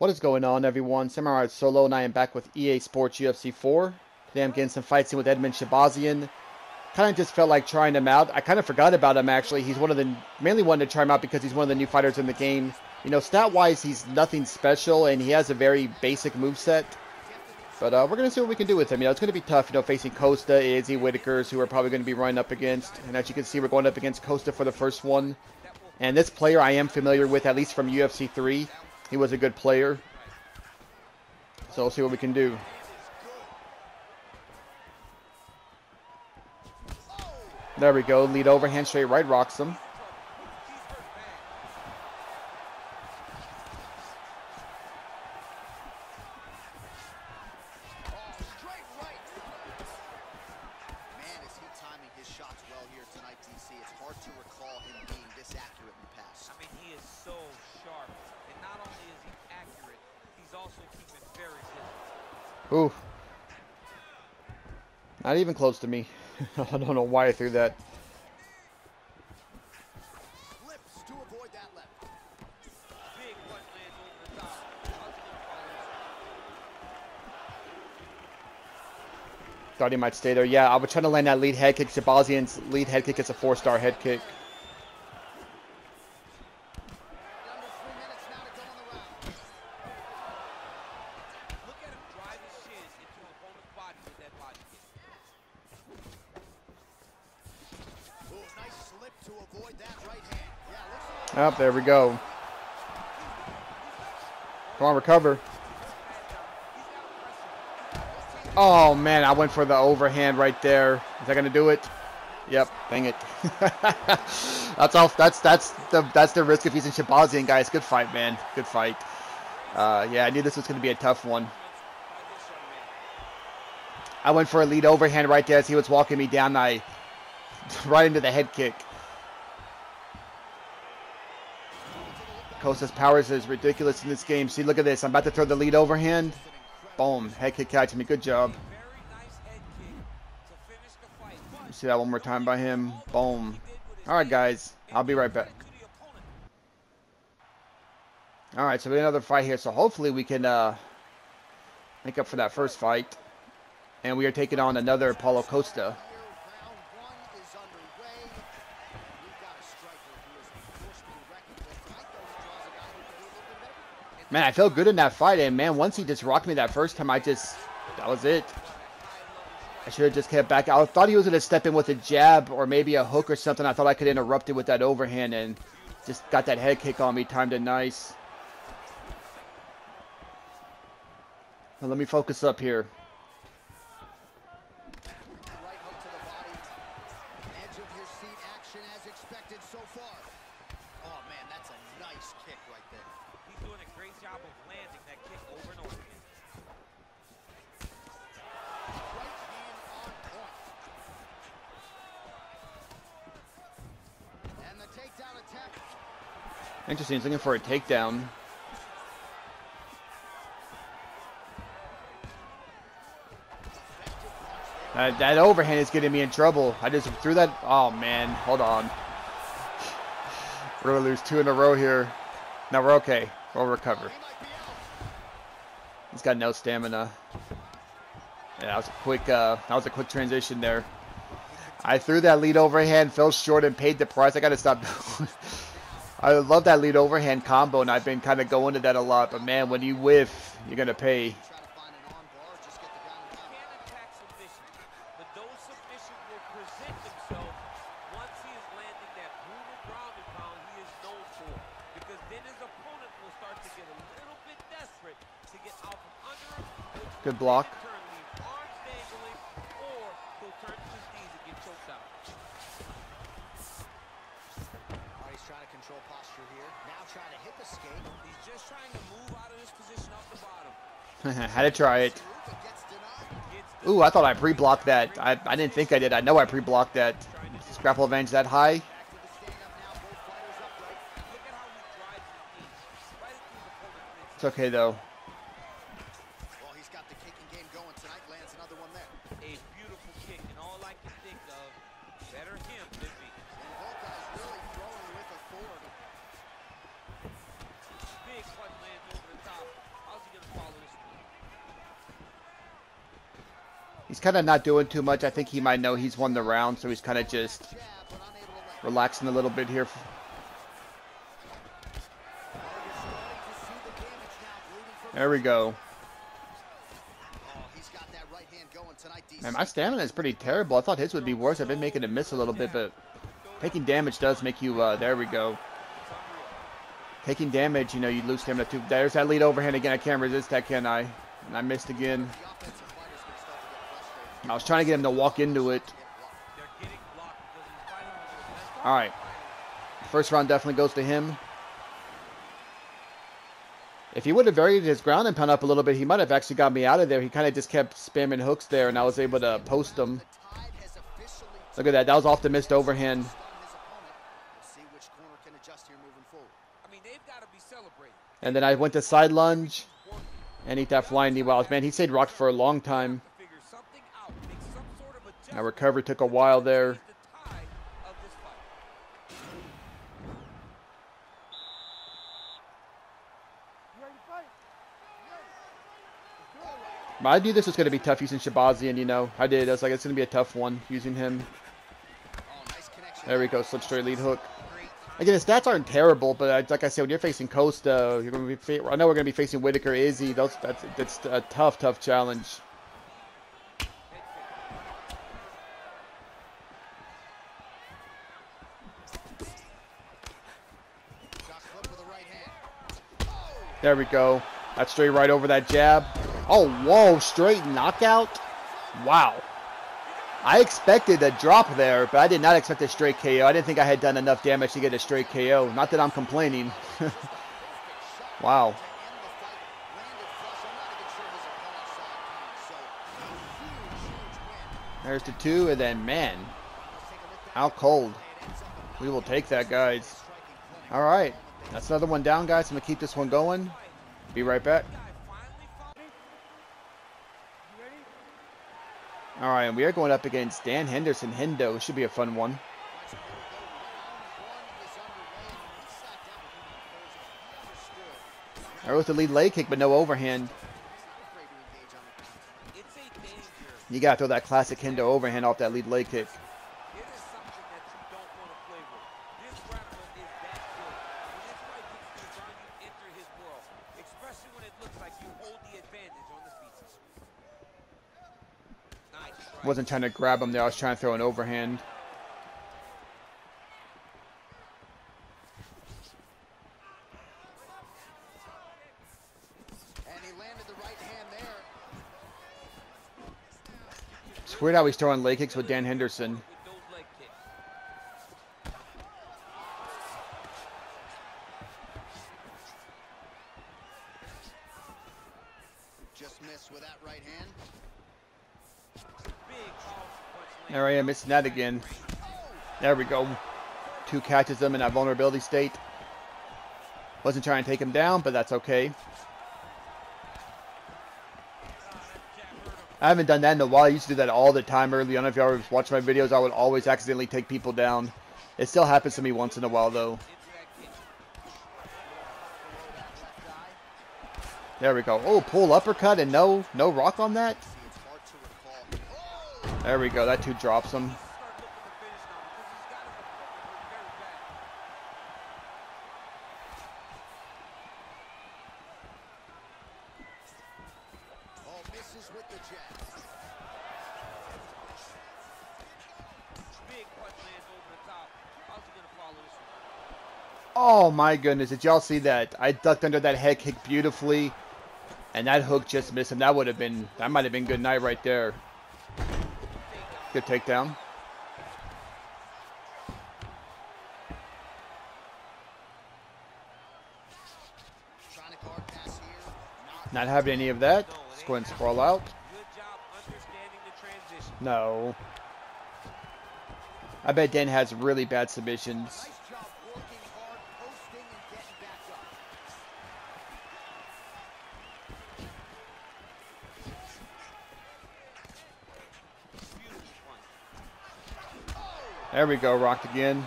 What is going on, everyone? Samurai Solo, and I am back with EA Sports UFC 4. Today I'm getting some fights in with Edmen Shahbazyan. Kind of just felt like trying him out. I kind of forgot about him, actually. He's one of the, mainly wanted to try him out because he's one of the new fighters in the game. You know, stat-wise, he's nothing special, and he has a very basic move set. But uh, we're going to see what we can do with him. You know, it's going to be tough, you know, facing Costa, Izzy, Whittakers, who are probably going to be running up against. And as you can see, we're going up against Costa for the first one. And this player I am familiar with, at least from UFC 3. He was a good player. So we'll see what we can do. There we go. Lead overhand straight right rocks him. Ooh. Not even close to me. I don't know why I threw that. Thought he might stay there. Yeah, I was trying to land that lead head kick. Shahbazyan's lead head kick is a four-star head kick. Oh, there we go. Come on, recover. Oh, man, I went for the overhand right there. Is that going to do it? Yep, dang it. that's all. That's that's the that's the risk of using Shahbazyan, guys. Good fight, man. Good fight. Uh, yeah, I knew this was going to be a tough one. I went for a lead overhand right there as he was walking me down. I right into the head kick. Costa's powers is ridiculous in this game. See, look at this. I'm about to throw the lead overhand. Boom. Head kick catch me. Good job. See that one more time by him. Boom. All right, guys. I'll be right back. All right, so we have another fight here. So hopefully we can uh, make up for that first fight. And we are taking on another Paulo Costa. Man, I felt good in that fight, and man, once he just rocked me that first time, I just, that was it. I should have just kept back. I thought he was going to step in with a jab or maybe a hook or something. I thought I could interrupt it with that overhand and just got that head kick on me, timed it nice. Well, let me focus up here. He's looking for a takedown. Uh, that overhand is getting me in trouble. I just threw that. Oh, man. Hold on. We're going to lose two in a row here. Now we're okay. We'll recover. He's got no stamina. Yeah, that was a quick, uh, that was a quick transition there. I threw that lead overhand, fell short, and paid the price. I got to stop. I love that lead overhand combo, and I've been kind of going to that a lot. But man, when you whiff, you're gonna pay. Good block. Had to try it. Ooh, I thought I pre-blocked that. I, I didn't think I did. I know I pre-blocked that. Is grapple advantage that high? It's okay, though. He's kind of not doing too much. I think he might know he's won the round, so he's kind of just relaxing a little bit here. There we go. Man, my stamina is pretty terrible. I thought his would be worse. I've been making it miss a little bit, but taking damage does make you, uh, there we go. Taking damage, you know, you lose stamina too. There's that lead overhand again. I can't resist that, can I? And I missed again. I was trying to get him to walk into it. All right. First round definitely goes to him. If he would have varied his ground and pound up a little bit, he might have actually got me out of there. He kind of just kept spamming hooks there, and I was able to post him. Look at that. That was off the missed overhand. And then I went to side lunge and eat that flying knee wells. Man, he stayed rocked for a long time. My recovery took a while there. I knew this was going to be tough using Shahbazyan, you know. I did. I was like, it's going to be a tough one using him. There we go. Slip straight lead hook. Again, his stats aren't terrible, but like I said, when you're facing Costa, you're going to be. I know we're going to be facing Whittaker, Izzy. Those that's that's a tough, tough challenge. There we go. That's straight right over that jab. Oh, whoa, straight knockout? Wow. I expected a drop there, but I did not expect a straight KO. I didn't think I had done enough damage to get a straight KO. Not that I'm complaining. wow. There's the two, and then, man, how cold. We will take that, guys. All right. That's another one down, guys. I'm going to keep this one going. Be right back. All right, and we are going up against Dan Henderson. Hendo should be a fun one. Wrote the lead leg kick, but no overhand. You got to throw that classic Hendo overhand off that lead leg kick. Wasn't trying to grab him there. I was trying to throw an overhand. It's weird how he's throwing leg kicks with Dan Henderson. There I am missing that again. There we go. Two catches them in that vulnerability state. Wasn't trying to take him down, but that's okay. I haven't done that in a while. I used to do that all the time early on. If y'all ever watch my videos, I would always accidentally take people down. It still happens to me once in a while, though. There we go. Oh, pull uppercut and no, no rock on that? There we go. That two drops him. Oh my goodness, did y'all see that? I ducked under that head kick beautifully, and that hook just missed him. That would have been, that might have been good night right there. Good takedown. Not having any of that. Let's go and sprawl out. No. I bet Dan has really bad submissions. There we go, rocked again.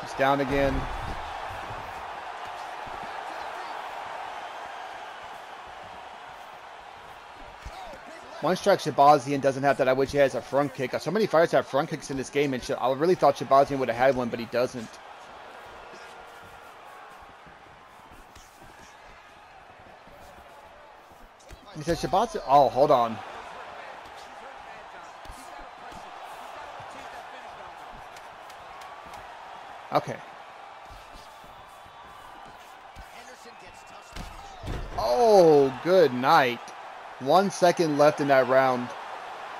He's down again. One strike Shahbazyan doesn't have that. I wish he has a front kick. So many fighters have front kicks in this game, and I really thought Shahbazyan would have had one, but he doesn't. He said Shahbazyan. Oh, hold on. Okay. Oh, good night. One second left in that round.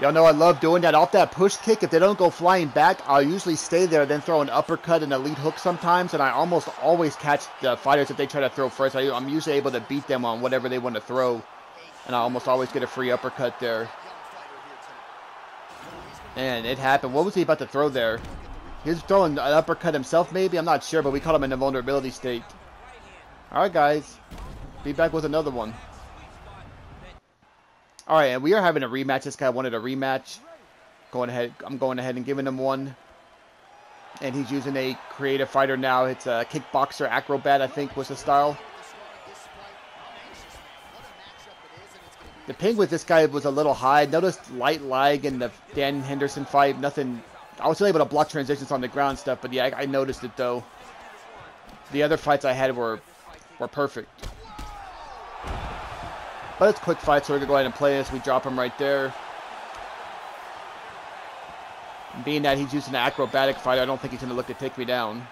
Y'all know I love doing that. Off that push kick, if they don't go flying back, I'll usually stay there, then throw an uppercut and a lead hook sometimes, and I almost always catch the fighters if they try to throw first. I, am usually able to beat them on whatever they want to throw, and I almost always get a free uppercut there. And it happened. What was he about to throw there? He was throwing an uppercut himself, maybe? I'm not sure, but we caught him in a vulnerability state. Alright, guys. Be back with another one. All right, and we are having a rematch. This guy wanted a rematch. Going ahead, I'm going ahead and giving him one. And he's using a creative fighter now. It's a kickboxer acrobat, I think, was the style. The ping with this guy was a little high. Noticed light lag in the Dan Henderson fight. Nothing. I was still able to block transitions on the ground stuff, but yeah, I, I noticed it though. The other fights I had were were perfect. But it's quick fight, so we're to go ahead and play this. We drop him right there. Being that he's using an acrobatic fighter, I don't think he's going to look to take me down.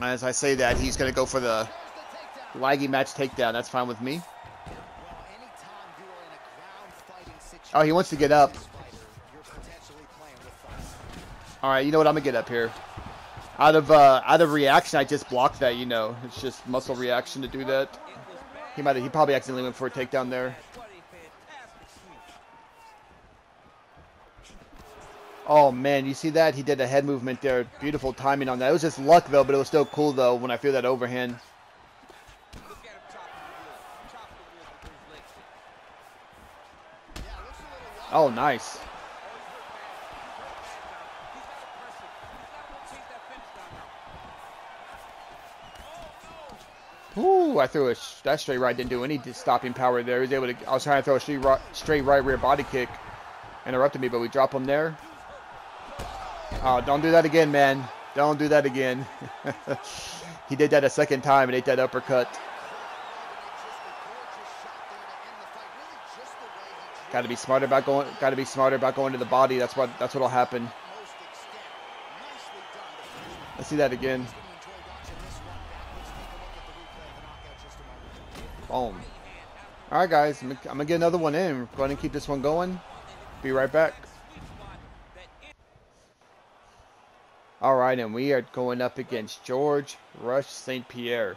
As I say that, he's going to go for the laggy match takedown. That's fine with me. Oh, he wants to get up. All right, you know what? I'm to get up here out of uh, out of reaction, I just blocked that. You know, it's just muscle reaction to do that. He might he probably accidentally went for a takedown there. Oh man, you see that? He did a head movement there. Beautiful timing on that. It was just luck though, but it was still cool though when I feel that overhand. Oh, nice. Ooh, I threw a that straight right didn't do any stopping power there. He was able to. I was trying to throw a straight right, straight right rear body kick, interrupted me, but we drop him there. Oh, don't do that again, man. Don't do that again. he did that a second time and ate that uppercut. Got to be smarter about going. Got to be smarter about going to the body. That's what. That's what'll happen. Let's see that again. Boom. Alright, guys. I'm, going to get another one in. Go ahead and keep this one going. Be right back. Alright, and we are going up against George Rush St. Pierre.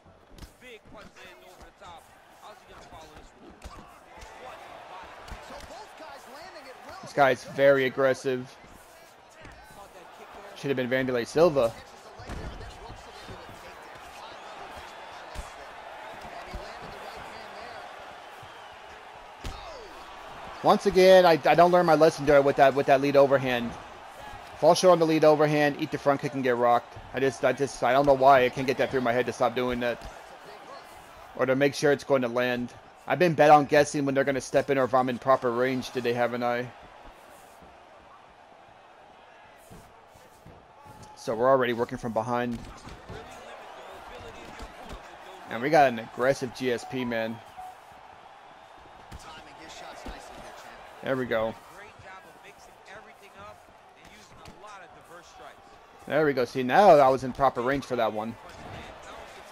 This guy's very aggressive. Should have been Wanderlei Silva. Once again, I, I don't learn my lesson there with that with that lead overhand. Fall short on the lead overhand, eat the front kick and get rocked. I just I just I don't know why I can't get that through my head to stop doing that. Or to make sure it's going to land. I've been bet on guessing when they're going to step in or if I'm in proper range. Did they have an eye? So we're already working from behind. And we got an aggressive GSP, man. There we go. There we go. See, now I was in proper range for that one.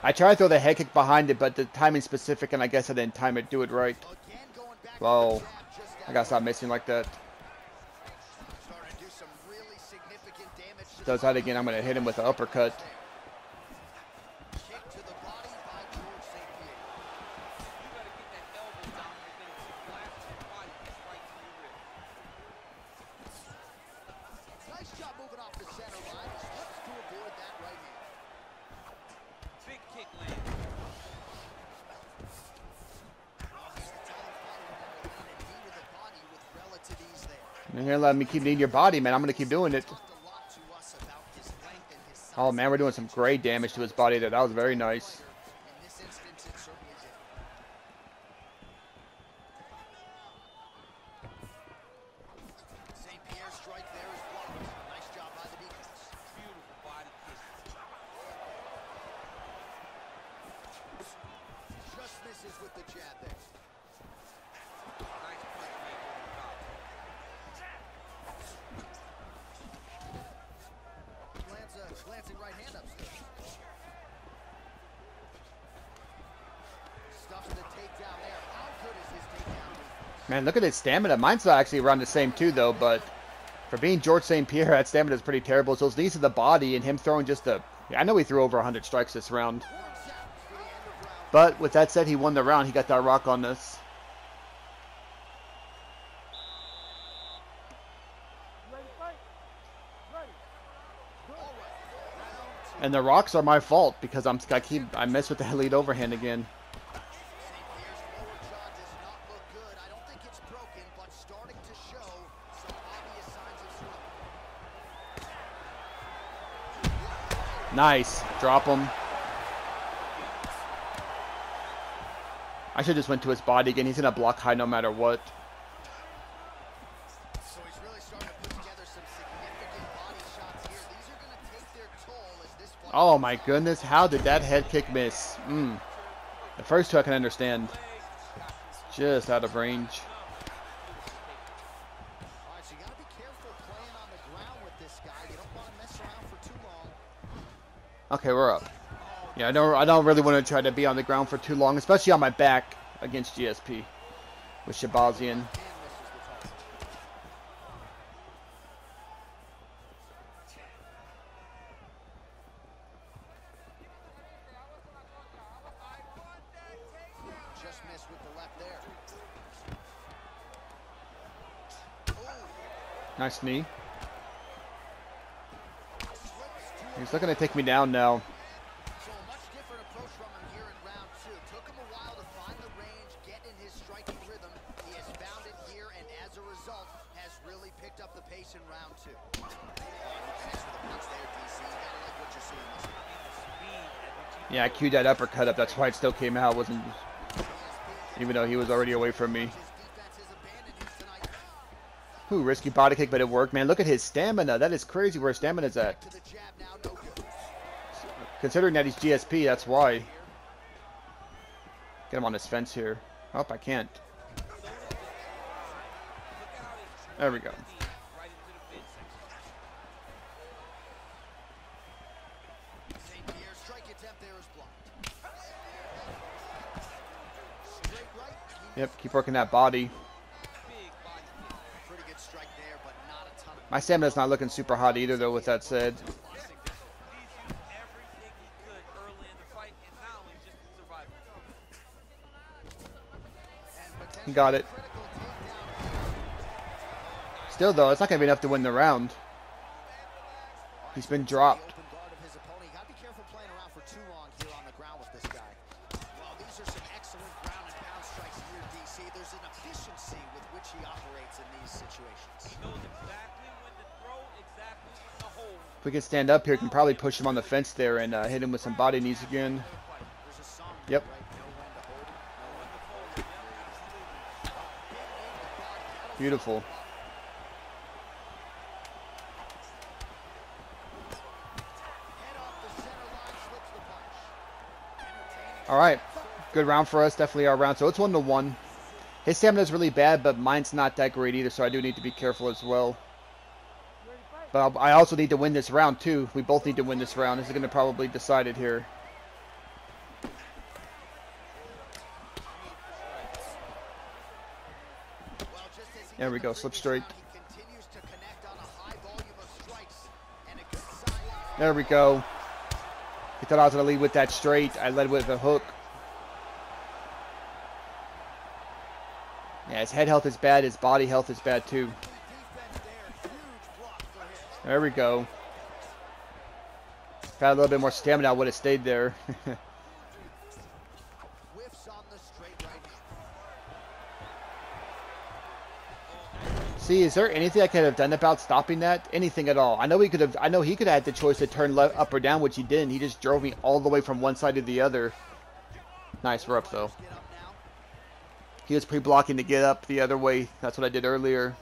I tried to throw the head kick behind it, but the timing specific, and I guess I didn't time it, do it right. Well, I gotta stop missing like that. Does that again, I'm going to hit him with an uppercut. You're gonna let me keep needing your body, man. I'm gonna keep doing it. Oh man, we're doing some great damage to his body there. That was very nice. Man, look at his stamina. Mine's not actually around the same too, though, but for being George St. Pierre, that stamina is pretty terrible. So his knees to the body and him throwing just a... I know he threw over 100 strikes this round. But with that said, he won the round. He got that rock on this. And the rocks are my fault because I'm I keep I mess with the lead overhand again. Nice. Drop him. I should just went to his body again. He's going to block high no matter what. Oh my goodness, how did that head kick miss? Mm. The first two I can understand. Just out of range. Okay, we're up. Yeah, I don't, I don't really want to try to be on the ground for too long, especially on my back against GSP with Shahbazyan. Nice knee. He's not going to take me down now. It. Yeah, I queued that uppercut up. That's why it still came out. wasn't even though he was already away from me. Ooh, risky body kick, but it worked, man. Look at his stamina. That is crazy where stamina's at. Considering that he's GSP, that's why. Get him on this fence here. Oh, I can't. There we go. Yep, keep working that body. My stamina's not looking super hot either, though, with that said. Got it. Still, though, it's not going to be enough to win the round. He's been dropped. If we can stand up here, we can probably push him on the fence there and uh, hit him with some body knees again. Yep. Beautiful. All right. Good round for us. Definitely our round. So it's one to one. His stamina is really bad, but mine's not that great either, so I do need to be careful as well. But I also need to win this round, too. We both need to win this round. This is going to probably decide it here. There we go, slip straight. There we go. He thought I was going to lead with that straight. I led with a hook. Yeah, his head health is bad. His body health is bad too. There we go. If I had a little bit more stamina, I would have stayed there. See, is there anything I could have done about stopping that? Anything at all? I know he could have. I know he could have had the choice to turn left, up or down, which he didn't. He just drove me all the way from one side to the other. Nice, we're up though. He was pre-blocking to get up the other way. That's what I did earlier.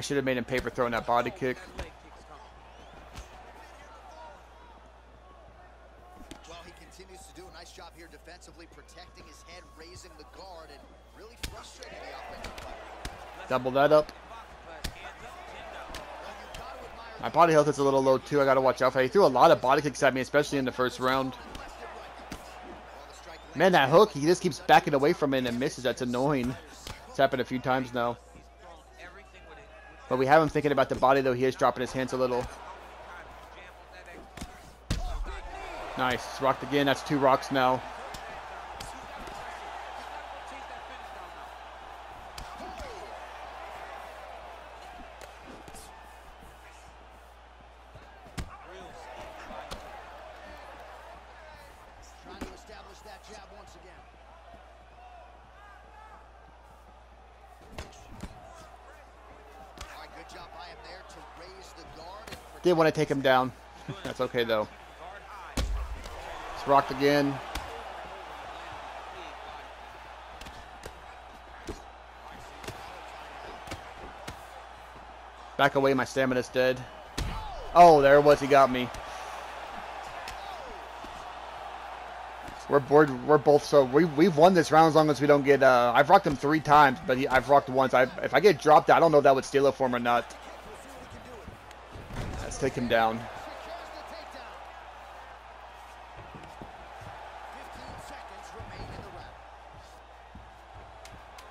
I should have made him paper throwing that body kick. Well, he continues to do a nice job here defensively, protecting his head, raising the guard, and really frustrating the offensive player. Double that up. My body health is a little low too. I gotta watch out for. He threw a lot of body kicks at me, especially in the first round. Man, that hook, he just keeps backing away from it and misses. That's annoying. It's happened a few times now. But we have him thinking about the body, though. He is dropping his hands a little. Nice. It's Rocked again. That's two rocks now. Did want to take him down. That's okay, though. It's rocked again. Back away, my stamina's dead. Oh, there it was. He got me. We're, we're, we're both so we we've won this round as long as we don't get. Uh, I've rocked him three times, but he, I've rocked once. I if I get dropped, I don't know if that would steal it for him or not take him down.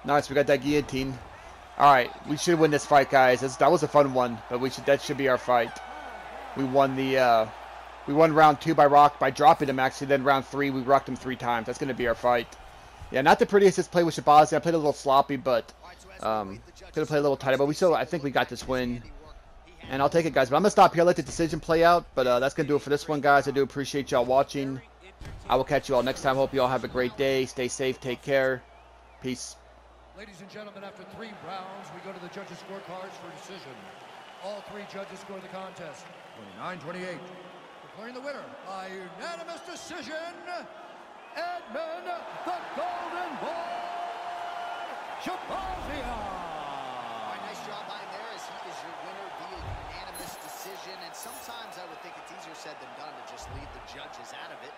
Nice, we got that guillotine. All right, we should win this fight, guys. That was a fun one, but we should that should be our fight. We won the uh, we won round two by rock by dropping him actually. Then round three we rocked him three times. That's gonna be our fight. Yeah, not the prettiest play with Shahbazyan. I played a little sloppy, but um, have played a little tighter. But we still, I think we got this win. And I'll take it, guys. But I'm going to stop here. let the decision play out. But uh, that's going to do it for this one, guys. I do appreciate y'all watching. I will catch you all next time. Hope you all have a great day. Stay safe. Take care. Peace. Ladies and gentlemen, after three rounds, we go to the judges' scorecards for decision. All three judges score the contest. 29-28. Declaring the winner by unanimous decision, Edmen the Golden Boy Shahbazyan. Nice job by him there as he is your winner via unanimous decision. And sometimes I would think it's easier said than done to just leave the judges out of it.